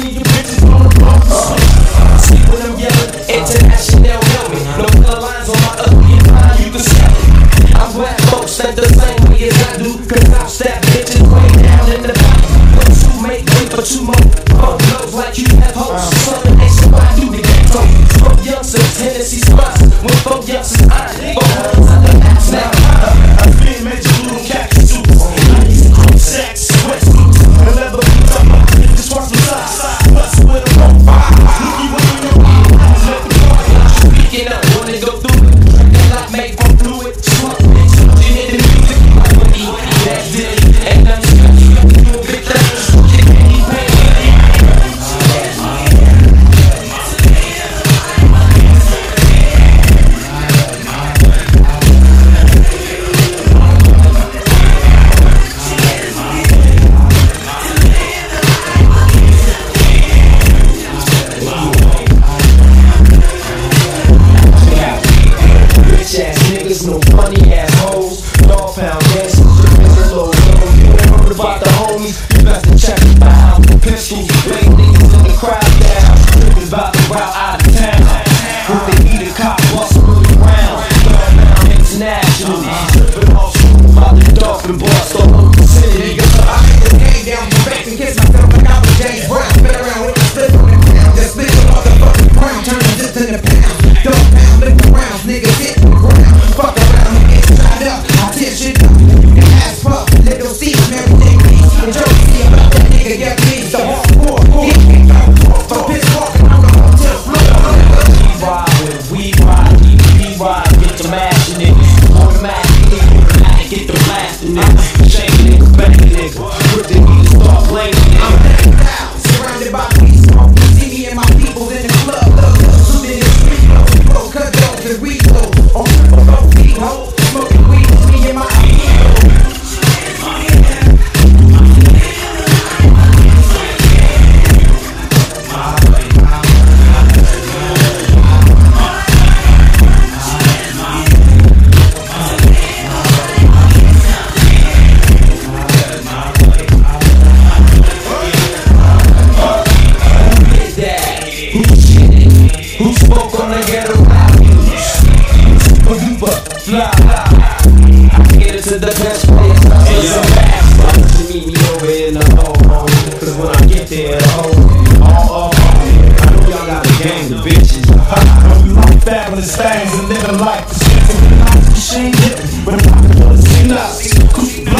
none you bitches on the bump. See when I'm yelling, international helmet. No color lines on my ugly line, you can sell it. I whack folks that the same way as I do, cause I stab bitches way down in the back. But you make way for two more, more blows like you have hopes. Down. Dancing shit in the low. You ain't heard about the homies, you best to check it out. Pistols, late niggas in the crowd down. Niggas about to route out of town. With the heater cop bustin' around. International, trippin' off, about the dolphin bust all the city. I hit the game down, back and kiss myself like I was James Brown. Spin around with C, everything the things and living life. Machine hit with a popular scene up.